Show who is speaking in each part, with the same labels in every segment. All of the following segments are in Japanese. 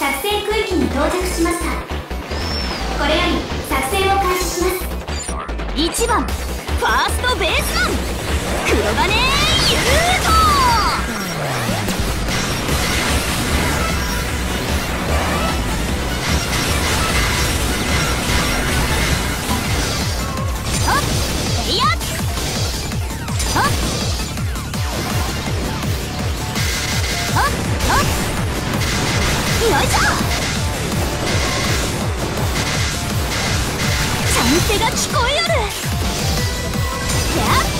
Speaker 1: 作戦区域に到着しました。これより作戦を開始します。
Speaker 2: 1番ファーストベースマン。黒金よいしょチャンスが聞こえよるやっ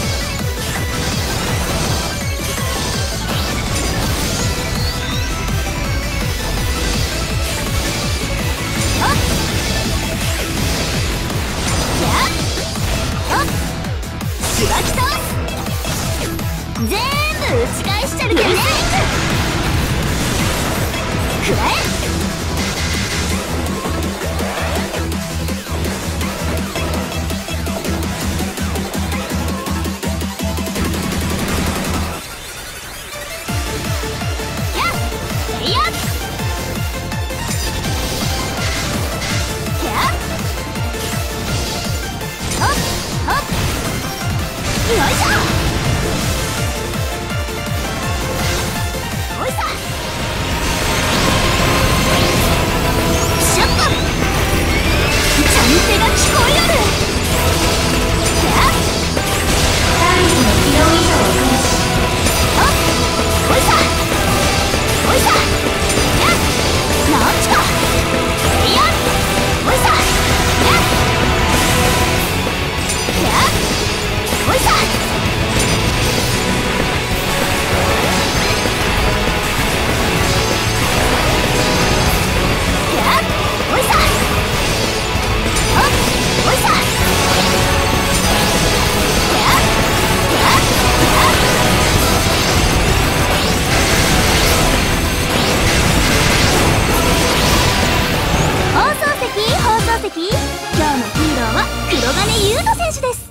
Speaker 2: 今日のヒーローは黒金優斗選手です。